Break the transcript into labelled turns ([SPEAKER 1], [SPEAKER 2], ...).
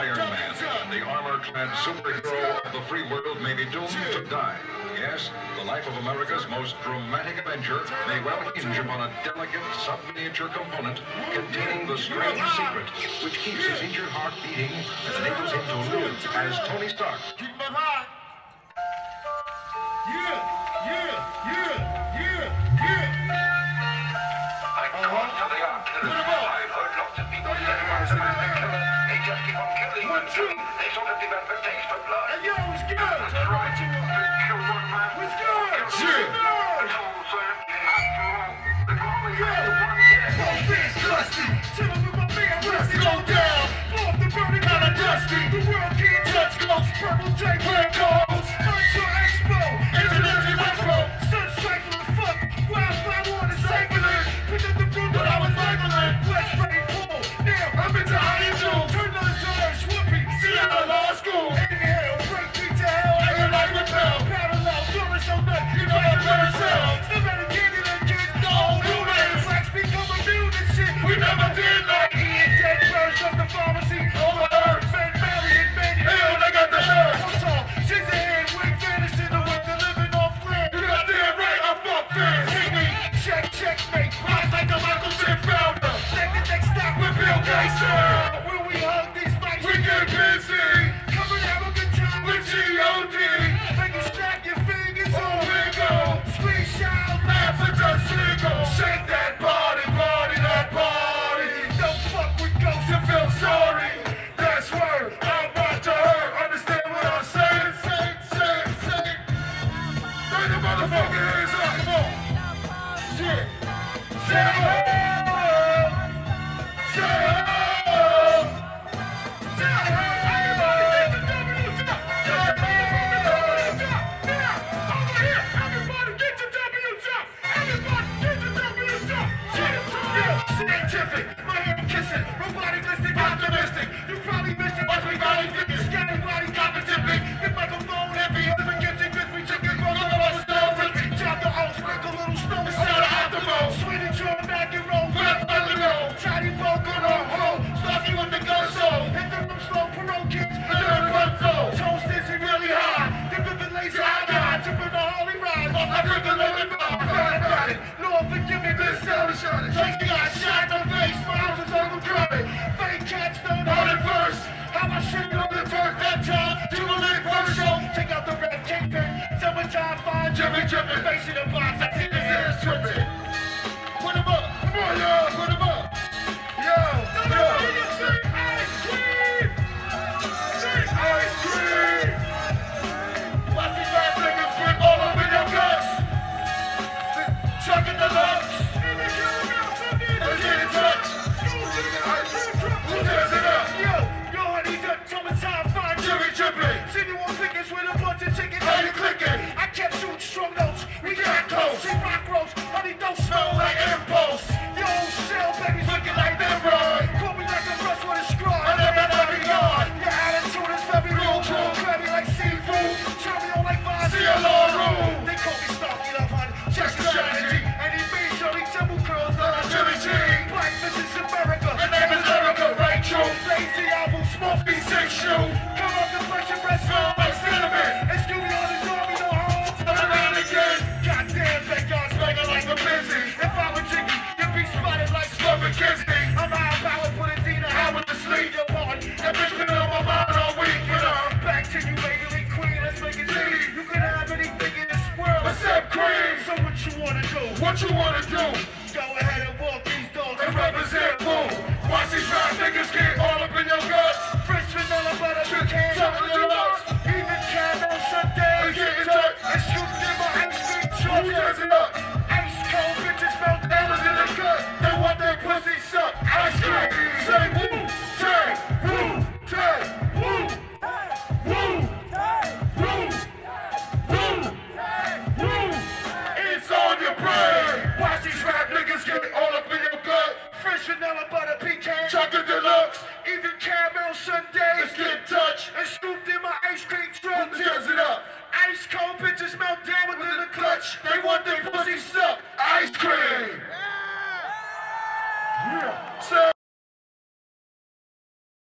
[SPEAKER 1] Iron Man, the
[SPEAKER 2] armor-clad superhero of the free world may be doomed to die. Yes, the life of America's most dramatic adventure may well hinge upon a delicate subminiature component containing the strange secret which keeps his injured heart beating and enables him to live as Tony Stark.
[SPEAKER 1] Keep it high. Yeah, yeah, yeah. One, two.
[SPEAKER 3] They sort of develop a taste for blood.
[SPEAKER 1] Yo, it's good. Good?
[SPEAKER 3] It's
[SPEAKER 1] cats don't on it first. How I shit on the turf that time. Dribble it first. So take out the red kicker. Summertime, find Jimmy, Jimmy Facing the box. I see his ears tripping. cockroach. She honey, don't smell like air. what you wanna do.